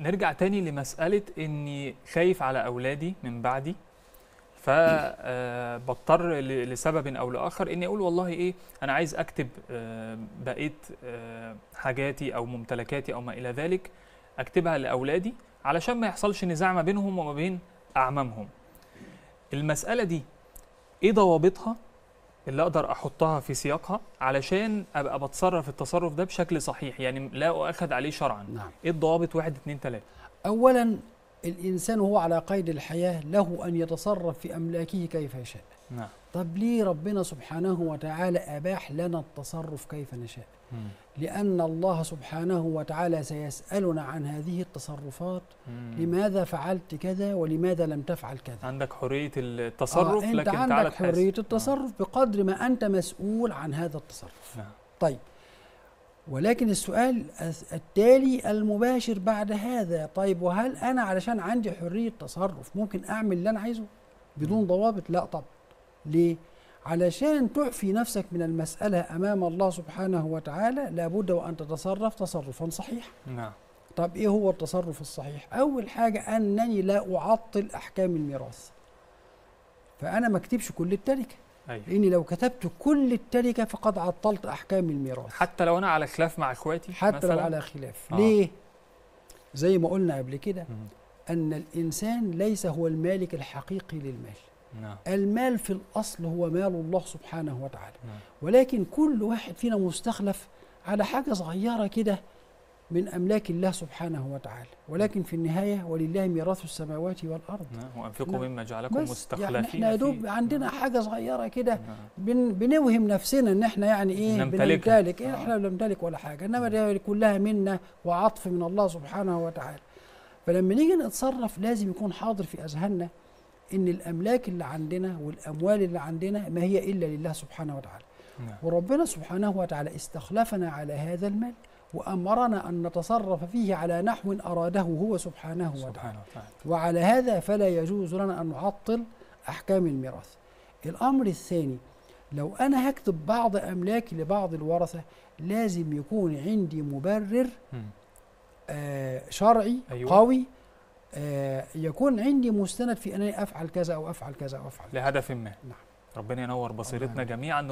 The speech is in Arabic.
نرجع تاني لمسألة إني خايف على أولادي من بعدي. فبضطر لسبب أو لآخر إني أقول والله إيه أنا عايز أكتب آه، بقية آه، حاجاتي أو ممتلكاتي أو ما إلى ذلك أكتبها لأولادي علشان ما يحصلش نزاع ما بينهم وما بين أعمامهم. المسألة دي إيه ضوابطها؟ اللي أقدر أحطها في سياقها علشان أبقى بتصرف التصرف ده بشكل صحيح يعني لا اؤخذ عليه شرعا. نعم. إيه الضوابط واحد اتنين تلاتة؟ اولا الإنسان هو على قيد الحياة له أن يتصرف في أملاكه كيف يشاء. نعم. طب ليه ربنا سبحانه وتعالى أباح لنا التصرف كيف نشاء؟ مم. لأن الله سبحانه وتعالى سيسألنا عن هذه التصرفات مم. لماذا فعلت كذا ولماذا لم تفعل كذا؟ عندك حرية التصرف آه أنت لكن عندك تحاسب. حرية التصرف بقدر ما أنت مسؤول عن هذا التصرف. نعم. طيب. ولكن السؤال التالي المباشر بعد هذا طيب وهل أنا علشان عندي حرية تصرف ممكن أعمل اللي أنا عايزه بدون ضوابط؟ لا طبعا. ليه؟ علشان تعفي نفسك من المسألة أمام الله سبحانه وتعالى لابد وأن تتصرف تصرفا صحيحا. نعم. طب إيه هو التصرف الصحيح؟ أول حاجة أنني لا أعطل أحكام الميراث. فأنا ما أكتبش كل التركة. أيوه. لاني لو كتبت كل التركة فقد عطلت أحكام الميراث. حتى لو أنا على خلاف مع إخواتي حتى مثلا؟ لو على خلاف. آه. ليه؟ زي ما قلنا قبل كده. أن الإنسان ليس هو المالك الحقيقي للمال. نعم. المال في الأصل هو مال الله سبحانه وتعالى. نعم. ولكن كل واحد فينا مستخلف على حاجة صغيرة كده من أملاك الله سبحانه وتعالى ولكن في النهاية ولله ميراث السماوات والأرض نعم وأنفقوا نعم. مما جعلكم بس مستخلفين يعني إحنا يا دوب فيه. عندنا حاجة صغيرة كده نعم. بن بنوهم نفسنا إن إحنا يعني إيه نمتلكها. بنمتلك إيه. إحنا لا بنمتلك ولا حاجة إنما دي كلها منا وعطف من الله سبحانه وتعالى فلما نيجي نتصرف لازم يكون حاضر في أذهاننا إن الأملاك اللي عندنا والأموال اللي عندنا ما هي إلا لله سبحانه وتعالى نعم وربنا سبحانه وتعالى استخلفنا على هذا المال وأمرنا أن نتصرف فيه على نحو أراده هو سبحانه وتعالى سبحانه وتعالى. وعلى هذا فلا يجوز لنا أن نعطل أحكام الميراث. الأمر الثاني لو أنا هكتب بعض أملاكي لبعض الورثة لازم يكون عندي مبرر. آه شرعي أيوة. قوي آه يكون عندي مستند في أنني أفعل كذا أو أفعل كذا أو أفعل كذا. لهدف ما. نعم. ربنا ينور بصيرتنا جميعا.